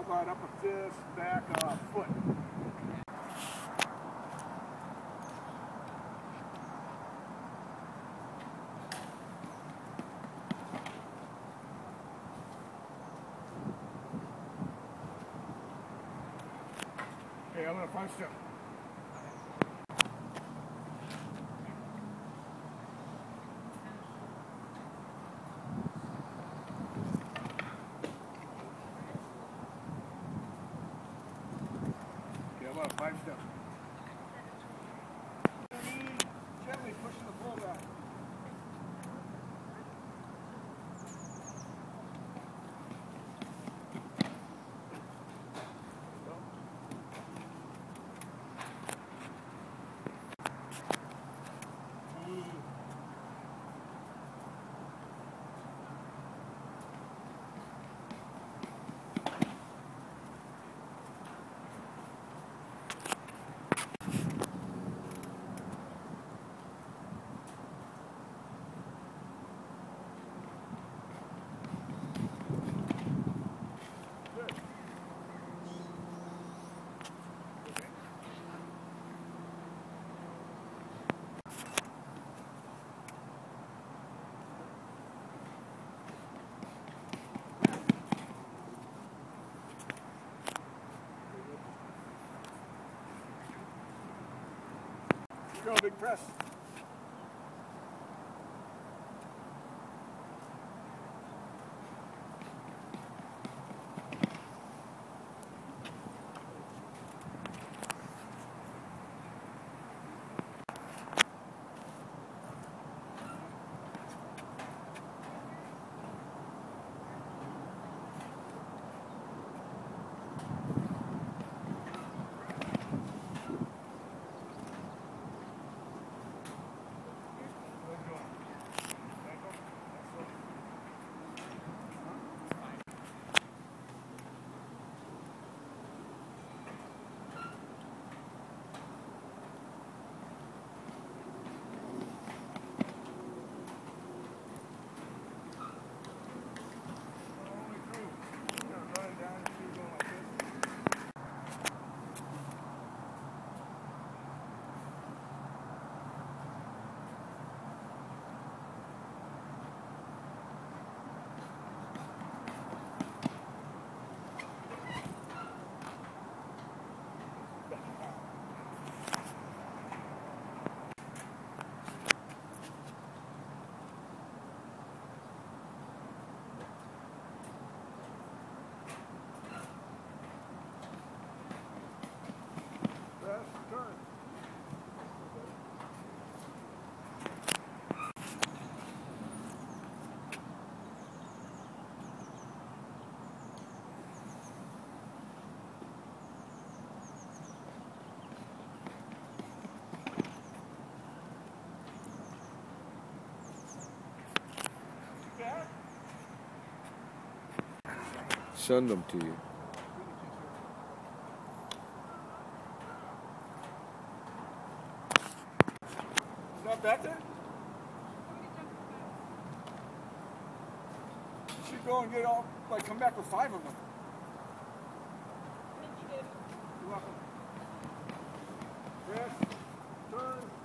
about up a fist, back a foot? Okay, I'm gonna front step. Okay, Go, big press. send them to you. Not back there? You should go and get all, like, come back with five of them. You're welcome. Yes. Turn.